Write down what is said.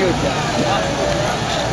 牛ちゃん。